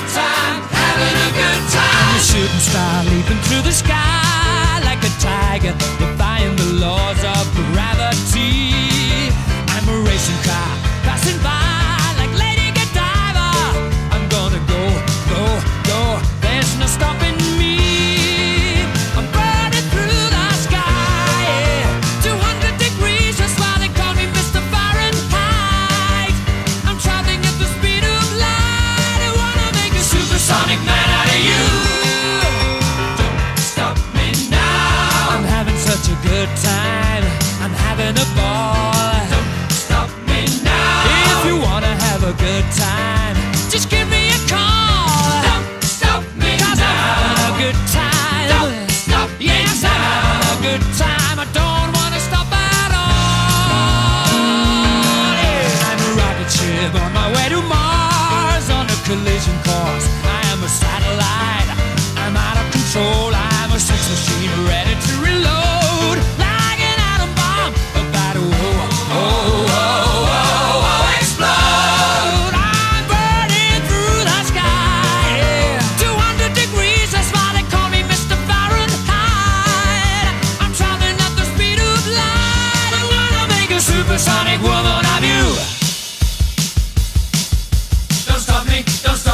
good time, having a good time. I'm a shooting star leaping through the sky like a tiger. I am a satellite. I'm out of control. I'm a sex machine ready to reload.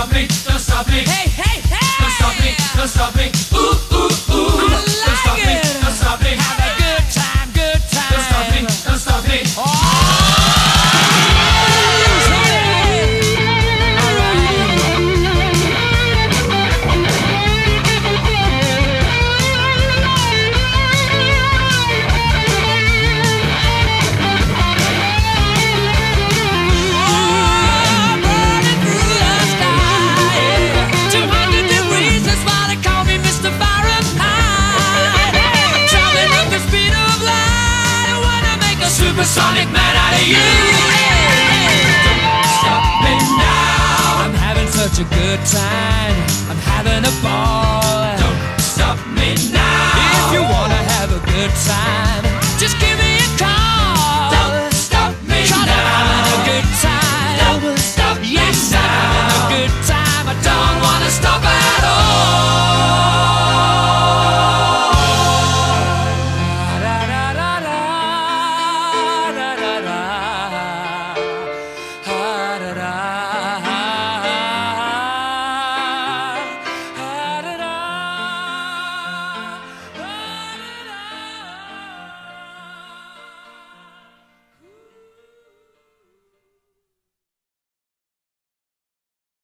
stop me, don't stop me. Hey, hey, hey! Don't stop me, don't stop me. supersonic man out of you. Don't stop me now. I'm having such a good time. I'm having a ball.